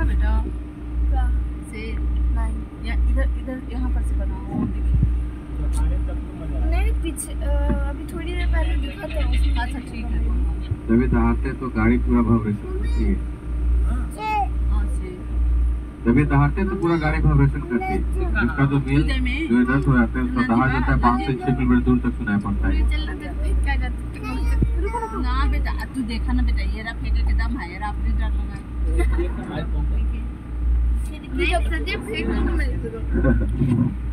देखा बेटा? से नहीं या इधर इधर यहाँ पर से बनाओ। नहीं पीछे अभी थोड़ी देर पहले दिखा था अच्छा ठीक है। तभी तो हारते तो गाड़ी पूरा वाइब्रेशन करती है। हाँ तभी तो हारते तो पूरा गाड़ी वाइब्रेशन करती है इसका जो बिल जो दस हो जाता है उसका दहा जाता है पाँच से छह किलोमीटर दूर तक सुनाई पड़ता है। रहा ना बेटा तू देखा ना बेटा ये रहा फेंके के दम है यार आपने डर लगा Ne yapsan diye.